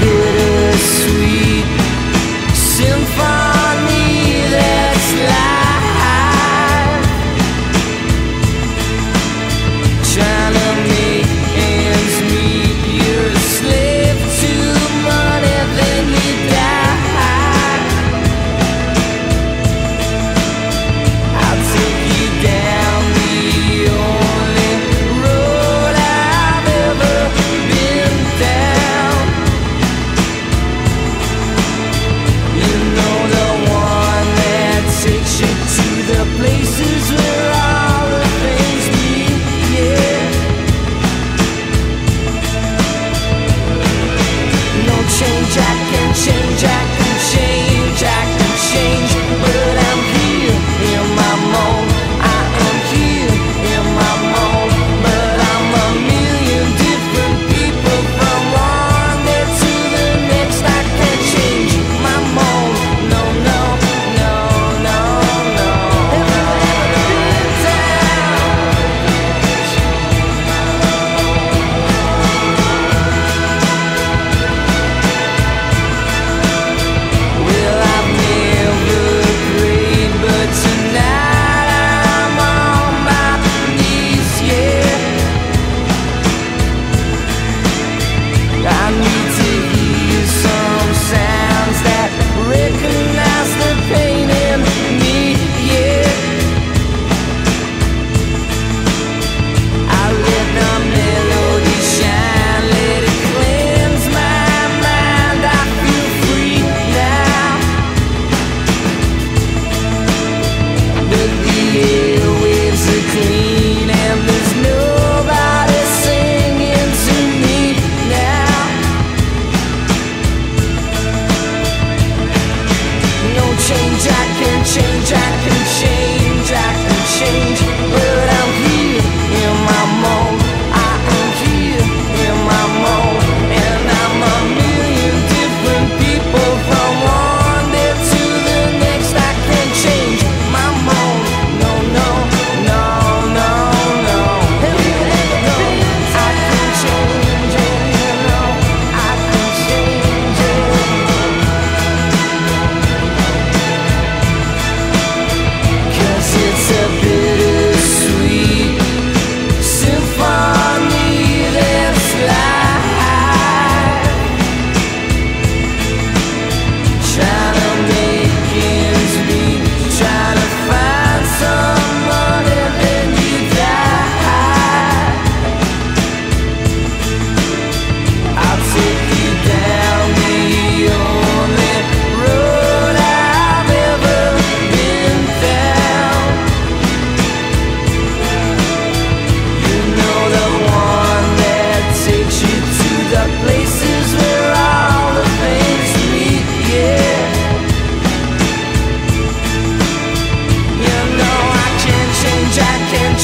a bittersweet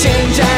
change.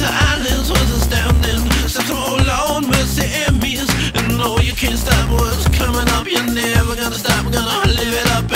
Silence was astounding. Mercy and no, you can't stop what's coming up. You're never gonna stop. Gonna live it up